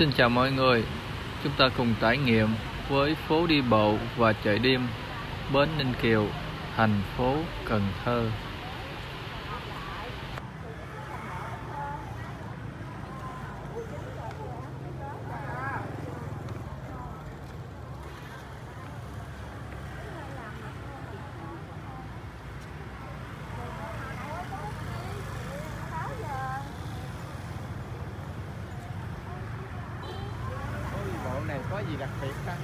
Xin chào mọi người, chúng ta cùng trải nghiệm với phố đi bộ và chợ đêm Bến Ninh Kiều, thành phố Cần Thơ. bộ này có gì đặc biệt ta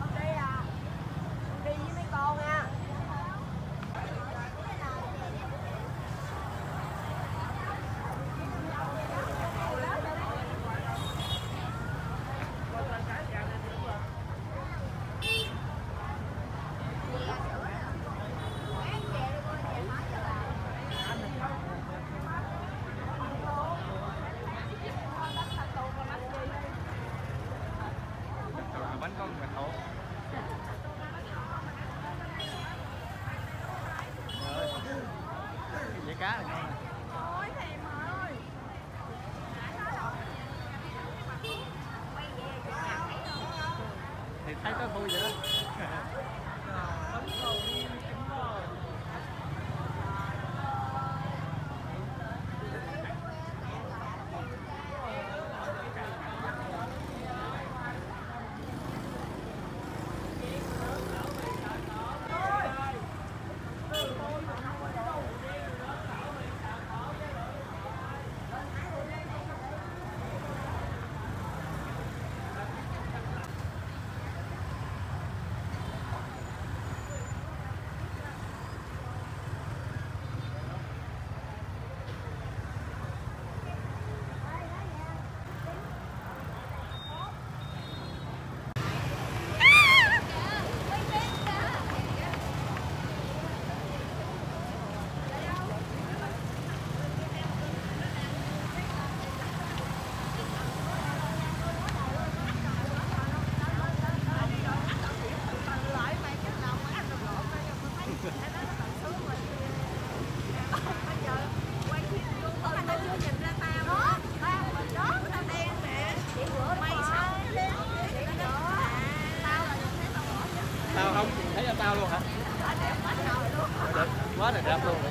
Con đi à? Con đi với mấy con nha. bánh con bạch hổ vậy cá là ngon nè. Ôi thèm ơi. thì thấy có vui vậy đó tao không thấy cho tao luôn hả đẹp quá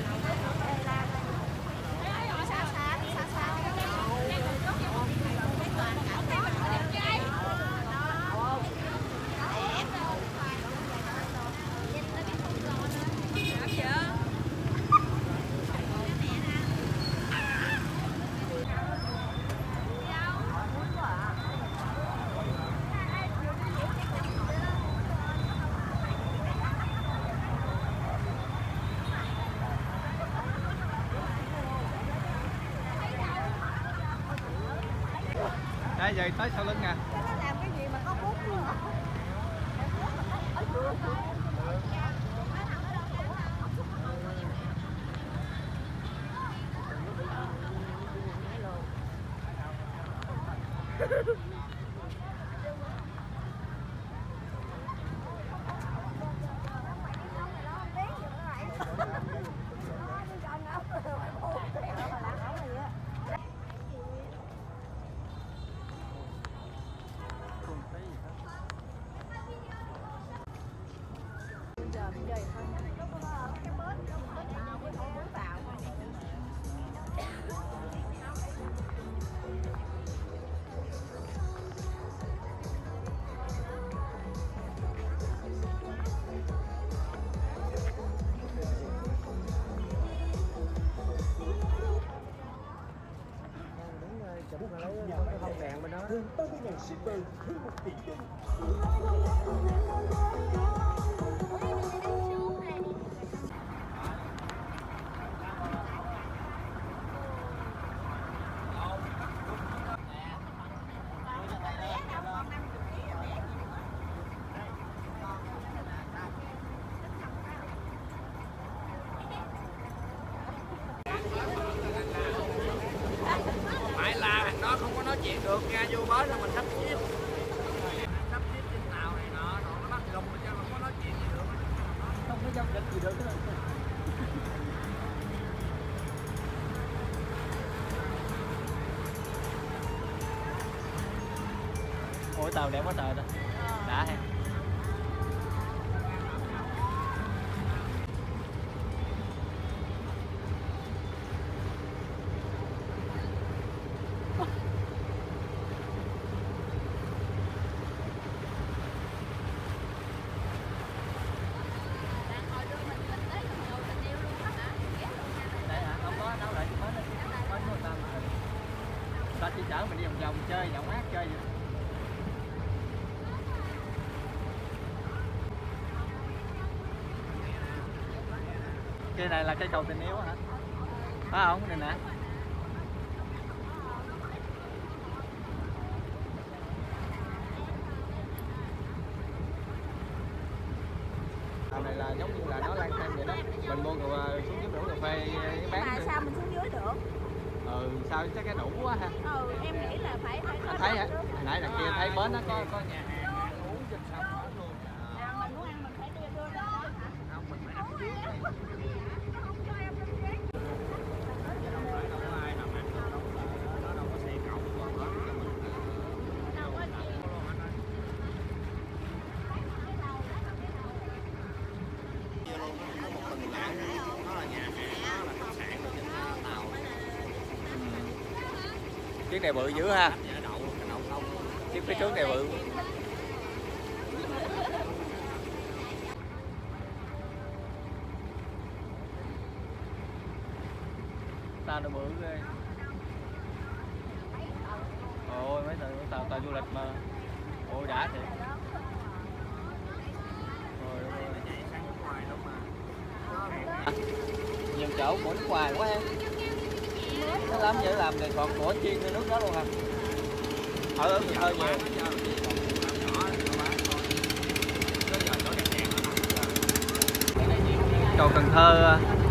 là tới sau lưng nè. 嗯嗯嗯嗯嗯嗯嗯嗯 không có nói chuyện được nghe vô bến là mình sắp xếp. Sắp xếp trên tàu này nọ rồi nó bắt lùng mình cho không có nói chuyện gì được. Không có giao dịch gì được nữa ủa tàu đẹp quá trời rồi vòng vòng chơi nhậu mát chơi vậy? Cây này là cây cầu tình yêu hả? Phải không này nè? Này là giống như là nó lan can vậy đó. Mình mua cà xuống dưới đổ cà phê bán mà được. sao mình ừ sao chắc cái đủ quá ha. Ừ em nghĩ là phải phải có thấy hả? nãy đằng kia thấy bến nó có có nhà hàng ăn uống trên sông hết luôn À, mình muốn ăn mình phải đưa đưa ra hả không mình phải ăn dưới đây không cho em lên ghế đâu có ai nào ăn đâu nó đâu có xe cậu còn hết cho mình đâu có gì chiếc này bự dữ ha. Chiếc phía trước này bự. Tao nó bự ghê. Ôi mấy tàu tàu tàu du lịch mà. Ôi đã thiệt. Nhiều chỗ của nước ngoài quá em nó giờ làm thì còn của chiên cái nước đó luôn hả ở ở Cần nhiều cầu Cần Thơ à.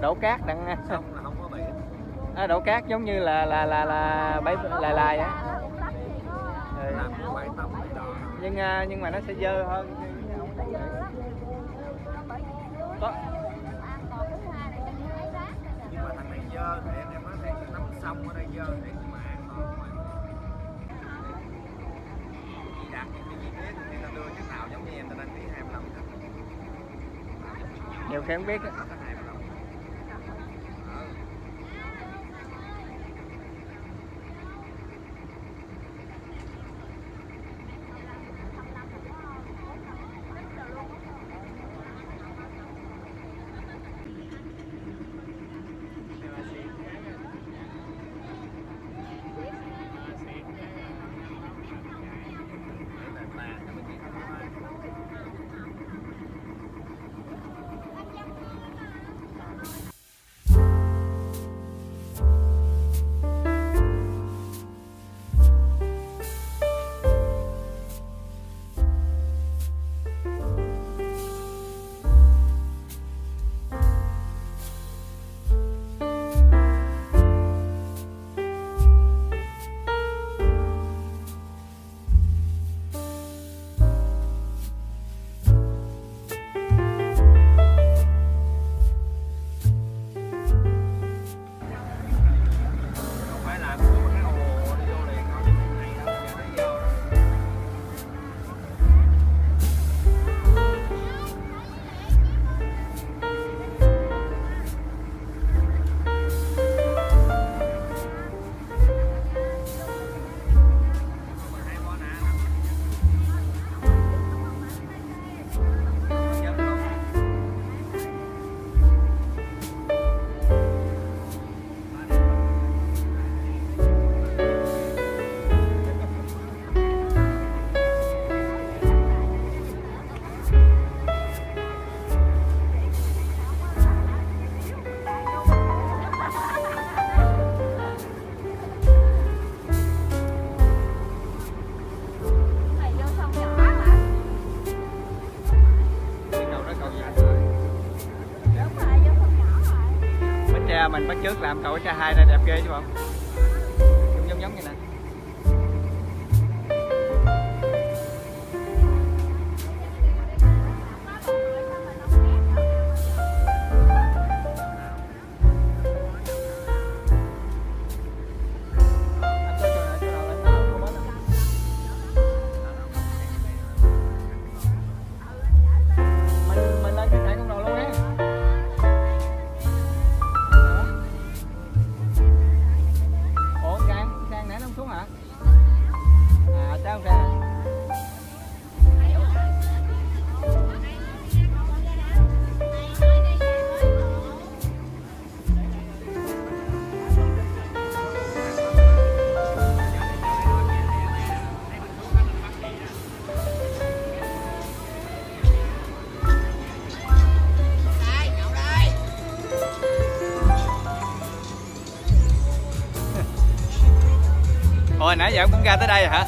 Đổ cát đặng Sông là không có biển. À, đổ cát giống như là là là là bãi lại lại á. Ừ. cái nhưng à, nhưng mà nó sẽ dơ hơn. Có. Nhưng mà thằng này dơ thì em em nói cái tắm sông ở đây dơ thì nhưng mà an toàn mà đặt cái chi tiết thì ta đưa chiếc nào giống như em ta đăng ký 25 chứ nhiều khi không biết trước làm cậu cái hai này đẹp ghê chứ không? giờ cũng ra tới đây hả?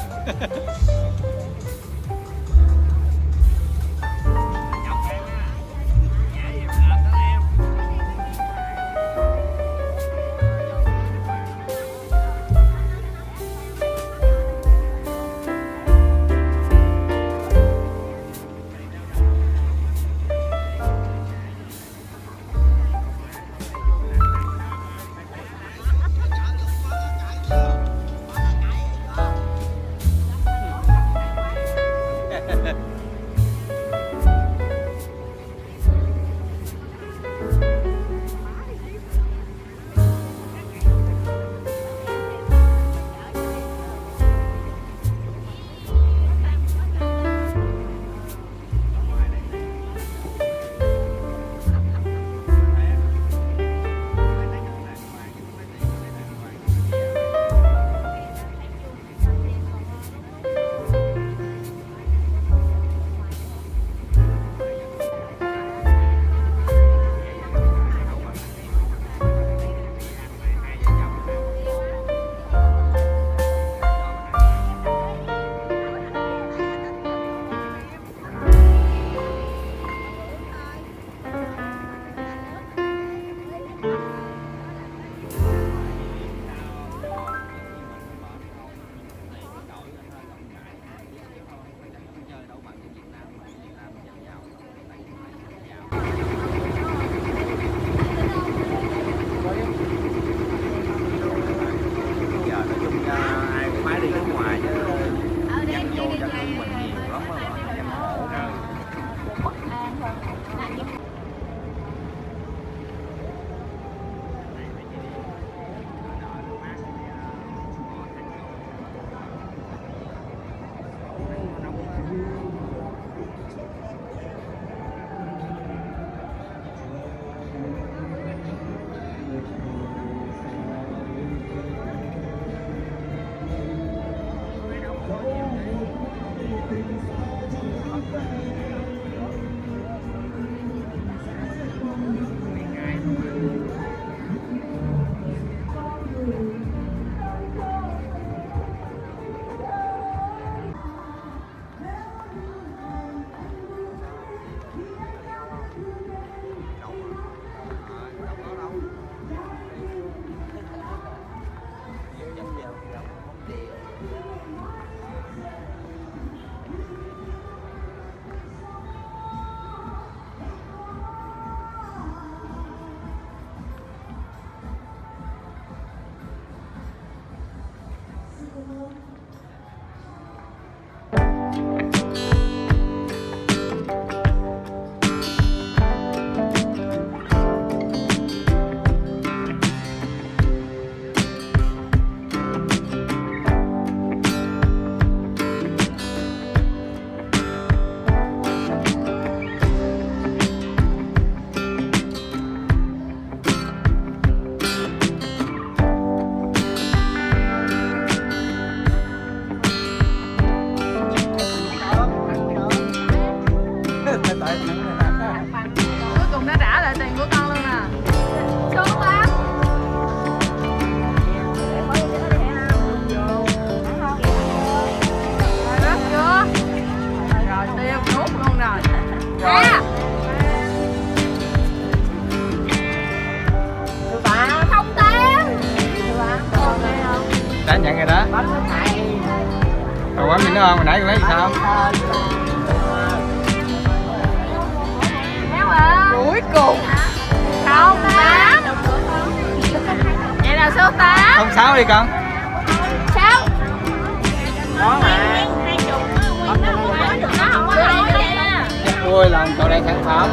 con? 6 Có mà. Vui lòng cậu đang sản phẩm